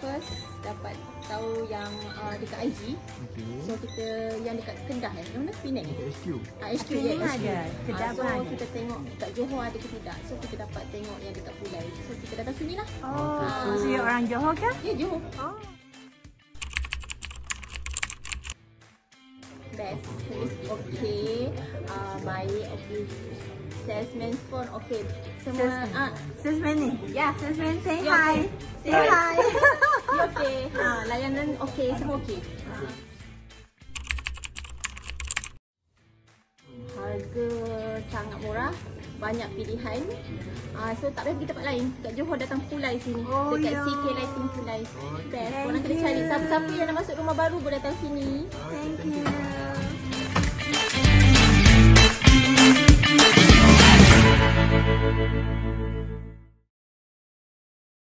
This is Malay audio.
first dapat tahu yang uh, dekat IG. Okay. So kita yang dekat Kedah eh. Yang mana Penang? Eh? Dekat HQ. Ah, HQ okay, yang ada. Kedah uh, so ada. kita tengok dekat Johor ada ke tidak. So kita dapat tengok yang dekat Pulai. So kita datang sini lah. Oh, Uh, so you orang Johor ke? Ya, yeah, Johor. Oh. Best. Okay. Uh, baik. Okay. Salesman pun okay. Semua. Salesman, ah. salesman ni? Ya. Yeah. Salesman say yeah. hi. Say hi. hi. Okey. Ha, layanan okey, semua okey. Harga sangat murah, banyak pilihan. Ah so tak payah pergi tempat lain. Kat Johor datang Pulai sini. Oh, Dekat ya. CK Lighting Pulai. Best. Thank Korang kena cari siapa-siapa yang nak masuk rumah baru boleh datang sini. Thank you.